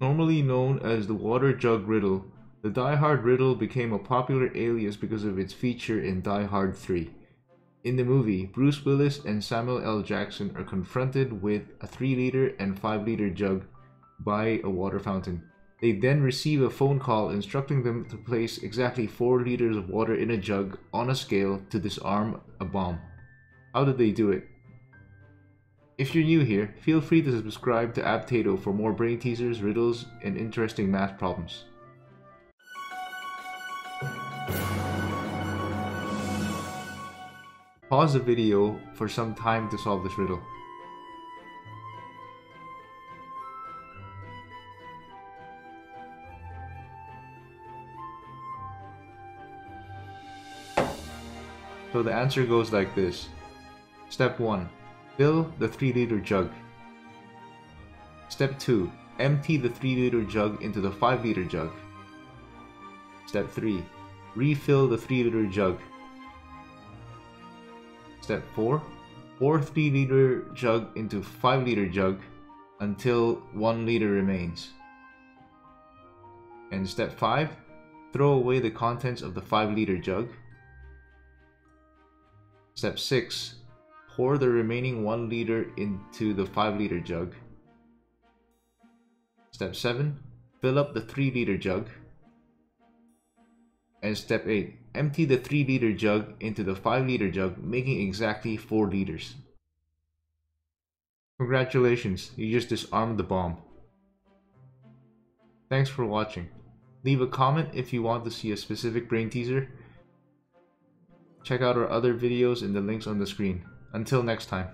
Normally known as the water jug riddle, the Die Hard riddle became a popular alias because of its feature in Die Hard 3. In the movie, Bruce Willis and Samuel L. Jackson are confronted with a 3 liter and 5 liter jug by a water fountain. They then receive a phone call instructing them to place exactly 4 liters of water in a jug on a scale to disarm a bomb. How did they do it? If you're new here, feel free to subscribe to Apptato for more brain teasers, riddles, and interesting math problems. Pause the video for some time to solve this riddle. So the answer goes like this. Step 1. Fill the 3 liter jug. Step 2. Empty the 3 liter jug into the 5 liter jug. Step 3. Refill the 3 liter jug. Step 4. Pour 3 liter jug into 5 liter jug until 1 liter remains. And step 5. Throw away the contents of the 5 liter jug. Step 6. Pour the remaining 1 liter into the 5 liter jug. Step 7. Fill up the 3 liter jug. And step 8. Empty the 3 liter jug into the 5 liter jug, making exactly 4 liters. Congratulations, you just disarmed the bomb. Thanks for watching. Leave a comment if you want to see a specific brain teaser Check out our other videos in the links on the screen. Until next time.